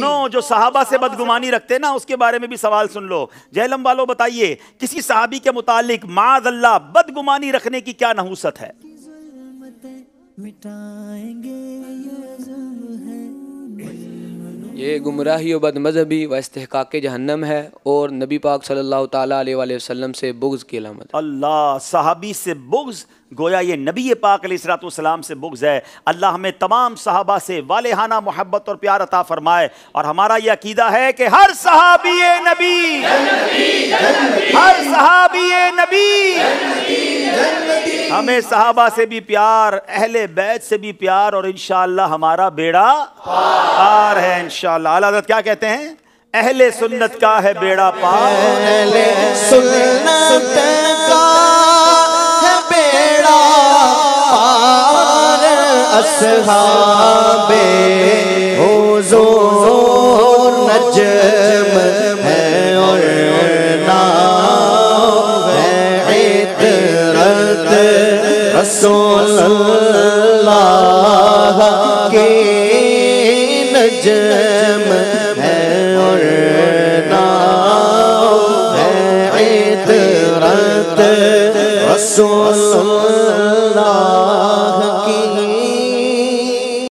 سنو جو صحابہ سے بدگمانی رکھتے نا اس کے بارے میں بھی سوال سن لو۔ جہلم والوں بتائیے کسی صحابی کے متعلق معاذ اللہ بدگمانی رکھنے کی کیا نحوست ہے؟ مٹائیں گے یہ ظلم ہے۔ یہ گمراہی و بد مذہبی و استحقاق جہنم ہے اور نبی پاک صلی اللہ تعالیٰ علیہ وآلہ وسلم سے بغض کی علامت ہے۔ اللہ صحابی سے بغض، گویا یہ نبی پاک علیہ السلاۃ والسلام سے بغض ہے۔ اللہ ہمیں تمام صحابہ سے والہانہ محبت اور پیار عطا فرمائے اور ہمارا یہ عقیدہ ہے کہ ہر صحابی نبی، ہر صحابی نبی ہمیں صحابہ سے بھی پیار، اہل بیت سے بھی پیار اور انشاءاللہ ہمارا بیڑا پار ہے، انشاءاللہ۔ اعلیٰ حضرت کیا کہتے ہیں؟ اہل سنت کا ہے بیڑا پار۔ سنت کا ہے بیڑا پار۔ اصحاب رسول اللہ کے نجم ہے اور نام ہے عطرت رسول اللہ